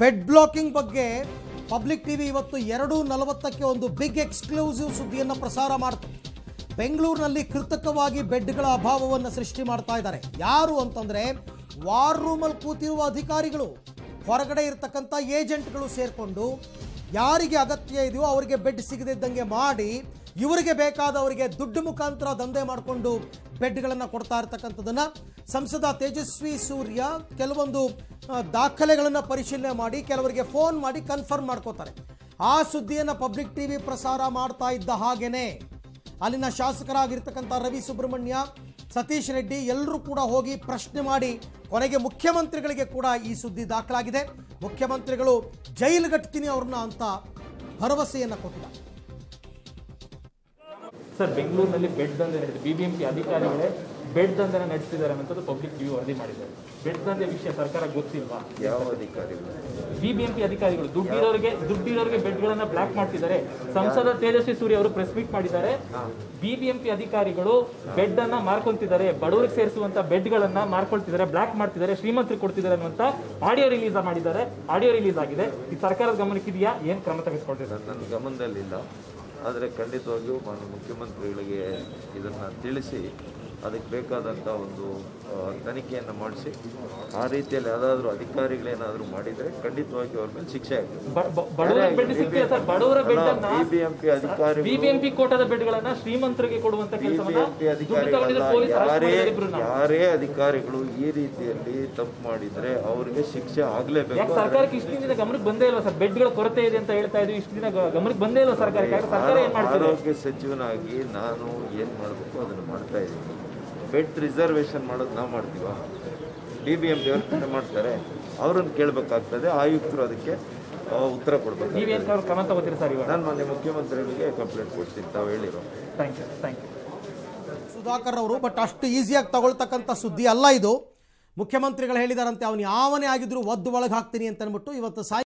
Bed blocking ಬಗ್ಗೆ public TV ಇವತ್ತು ಎರಡು ನಲವತ್ತಕ್ಕೆ ಒಂದು ಬಿಗ್ ಎಕ್ಸ್ಕ್ಲೂಸಿವ್ ಸುದ್ದಿಯನ್ನು ಪ್ರಸಾರ ಮಾಡ್ತು. ಬೆಂಗಳೂರಿನಲ್ಲಿ ಕೃತಕವಾಗಿ ಬೆಡ್ಗಳ ಅಭಾವವನ್ನು ಸೃಷ್ಟಿ ಮಾಡ್ತಾ ಇದ್ದಾರೆ. ಯಾರು ಅಂತಂದ್ರೆ ವಾರ್ ರೂಮಲ್ಲಿ ಕೂತಿರುವ ಅಧಿಕಾರಿಗಳು, ಹೊರಗಡೆ ಇರತಕ್ಕಂಥ ಏಜೆಂಟ್ಗಳು ಸೇರಿಕೊಂಡು ಯಾರಿಗೆ ಅಗತ್ಯ ಇದೆಯೋ ಅವರಿಗೆ ಬೆಡ್ ಸಿಗದಿದ್ದಂಗೆ ಮಾಡಿ, ಇವರಿಗೆ ಬೇಕಾದವರಿಗೆ ದುಡ್ಡು ಮುಖಾಂತರ ದಂಧೆ ಮಾಡಿಕೊಂಡು ಬೆಡ್ಗಳನ್ನು ಕೊಡ್ತಾ ಇರ್ತಕ್ಕಂಥದ್ದನ್ನು ಸಂಸದ ತೇಜಸ್ವಿ ಸೂರ್ಯ ಕೆಲವೊಂದು ದಾಖಲೆಗಳನ್ನು ಪರಿಶೀಲನೆ ಮಾಡಿ, ಕೆಲವರಿಗೆ ಫೋನ್ ಮಾಡಿ ಕನ್ಫರ್ಮ್ ಮಾಡ್ಕೋತಾರೆ. ಆ ಸುದ್ದಿಯನ್ನು ಪಬ್ಲಿಕ್ ಟಿವಿ ಪ್ರಸಾರ ಮಾಡ್ತಾ ಇದ್ದ ಹಾಗೇನೆ. ಅಲ್ಲಿನ ಶಾಸಕರಾಗಿರ್ತಕ್ಕಂಥ ರವಿ ಸುಬ್ರಹ್ಮಣ್ಯ, ಸತೀಶ್ ರೆಡ್ಡಿ ಎಲ್ಲರೂ ಕೂಡ ಹೋಗಿ ಪ್ರಶ್ನೆ ಮಾಡಿ ಕೊನೆಗೆ ಮುಖ್ಯಮಂತ್ರಿಗಳಿಗೆ ಕೂಡ ಈ ಸುದ್ದಿ ದಾಖಲಾಗಿದೆ. ಮುಖ್ಯಮಂತ್ರಿಗಳು ಜೈಲುಗಟ್ತೀನಿ ಅವ್ರನ್ನ ಅಂತ ಭರವಸೆಯನ್ನು ಕೊಟ್ಟಿದ್ದಾರೆ. ಸರ್ ಬೆಂಗಳೂರಿನಲ್ಲಿ ಬೆಡ್ ದಂಧೆ ನಡೆದಿದೆ. ಬಿಬಿಎಂಪಿ ಅಧಿಕಾರಿಗಳೇ ಬೆಡ್ ದಂಧೆನ ನಡೆಸಿದ್ದಾರೆ ಅನ್ನೋದು ಪಬ್ಲಿಕ್ ವ್ಯೂ ವರದಿ ಮಾಡಿದ್ದಾರೆ. ಬೆಡ್ ದಂಧೆ ವಿಷಯ ಸರ್ಕಾರ ಗೊತ್ತಿಲ್ವಾ? ಯಾವ ಅಧಿಕಾರಿಗಳು? ಬಿಬಿಎಂಪಿ ಅಧಿಕಾರಿಗಳು ದುಡ್ಡಿರೋರಿಗೆ ದುಡ್ಡಿರೋರಿಗೆ ಬೆಡ್ಗಳನ್ನ ಬ್ಲಾಕ್ ಮಾಡ್ತಿದ್ದಾರೆ. ಸಂಸದ ತೇಜಸ್ವಿ ಸೂರ್ಯ ಅವರು ಪ್ರೆಸ್ ಮೀಟ್ ಮಾಡಿದ್ದಾರೆ. ಬಿಬಿಎಂಪಿ ಅಧಿಕಾರಿಗಳು ಬೆಡ್ ಅನ್ನ ಮಾರ್ಕೊಂತಿದ್ದಾರೆ ಬಡವರಿಗೆ ಸೇರಿಸುವಂತ ಬೆಡ್ಗಳನ್ನ ಮಾರ್ಕೊಳ್ತಿದ್ದಾರೆ ಬ್ಲಾಕ್ ಮಾಡ್ತಿದ್ದಾರೆ ಶ್ರೀಮಂತರು ಕೊಡ್ತಿದ್ದಾರೆ ಅನ್ನುವಂತ ಆಡಿಯೋ ರಿಲೀಸ್ ಮಾಡಿದ್ದಾರೆ. ಆಡಿಯೋ ರಿಲೀಸ್ ಆಗಿದೆ. ಈ ಸರ್ಕಾರದ ಗಮನಕ್ಕಿದೆಯಾ? ಏನ್ ಕ್ರಮ ತೆಗೆದುಕೊಳ್ತಿದ್ದಾರೆ? ನನ್ನ ಗಮನದಲ್ಲಿಲ್ಲ. ಆದರೆ ಖಂಡಿತವಾಗಿಯೂ ಮಾನ್ಯ ಮುಖ್ಯಮಂತ್ರಿಗಳಿಗೆ ಇದನ್ನು ತಿಳಿಸಿ ಅದಕ್ಕೆ ಬೇಕಾದಂಥ ಒಂದು ತನಿಖೆಯನ್ನು ಮಾಡಿಸಿ ಆ ರೀತಿಯಲ್ಲಿ ಯಾವುದಾದ್ರೂ ಅಧಿಕಾರಿಗಳೇನಾದರೂ ಮಾಡಿದರೆ ಖಂಡಿತವಾಗಿ ಅವ್ರ ಮೇಲೆ ಶಿಕ್ಷೆ ಆಗ್ತದೆ. ಅರೆಸ್ಟ್ ಯಾರೇ ಯಾರೇ ಅಧಿಕಾರಿಗಳು ಈ ರೀತಿಯಲ್ಲಿ ತಪ್ಪು ಮಾಡಿದರೆ ಅವರಿಗೆ ಶಿಕ್ಷೆ ಆಗಲೇಬೇಕು. ಸರ್ಕಾರಕ್ಕೆ ಇಷ್ಟು ದಿನ ಗಮನಕ್ಕೆ ಬಂದೇ ಇಲ್ಲ ಸರ್? ಬೆಡ್ಗಳ ಕೊರತೆ ಇದೆ ಅಂತ ಹೇಳ್ತಾ ಇದ್ದೀವಿ ಇಷ್ಟು ದಿನ ಗಮನಕ್ಕೆ ಬಂದೇ ಇಲ್ಲ ಸರ್ಕಾರಕ್ಕೆ? ಆರೋಗ್ಯ ಸಚಿವನಾಗಿ ನಾನು ಏನು ಮಾಡಬೇಕು ಅದನ್ನು ಮಾಡ್ತಾ ಇದ್ದೀನಿ. ಬೆಡ್ ರಿಸರ್ವೇಷನ್ ಮಾಡೋದು ನಾವು ಮಾಡ್ತೀವ? ಡಿ ಬಿ ಎಂ ದೇವ್ರ ಕಡೆ ಮಾಡ್ತಾರೆ. ಅವ್ರನ್ನ ಕೇಳಬೇಕಾಗ್ತದೆ ಆಯುಕ್ತರು ಅದಕ್ಕೆ ಉತ್ತರ ಕೊಡ್ಬೇಕು ನೀವೇನು ಅವ್ರ ಕ್ರಮ ತಗೋತೀರಿ ಸರ್ ಇವಾಗ? ನಾನು ಮೊನ್ನೆ ಮುಖ್ಯಮಂತ್ರಿಗಳಿಗೆ ಕಂಪ್ಲೇಂಟ್ ಕೊಡ್ತೀನಿ ತಾವು ಹೇಳಿರೋ. Thank you thank you Sudhakar ಅವರು ಬಟ್ ಅಷ್ಟು ಈಸಿಯಾಗಿ ತಗೊಳ್ತಕ್ಕಂಥ ಸುದ್ದಿ ಅಲ್ಲ ಇದು. ಮುಖ್ಯಮಂತ್ರಿಗಳು ಹೇಳಿದಾರಂತೆ ಅವನು ಯಾವನೇ ಆಗಿದ್ರು ಒದ್ದು ಒಳಗೆ ಹಾಕ್ತೀನಿ ಅಂತ ಅಂದ್ಬಿಟ್ಟು ಇವತ್ತು ಸಾಯ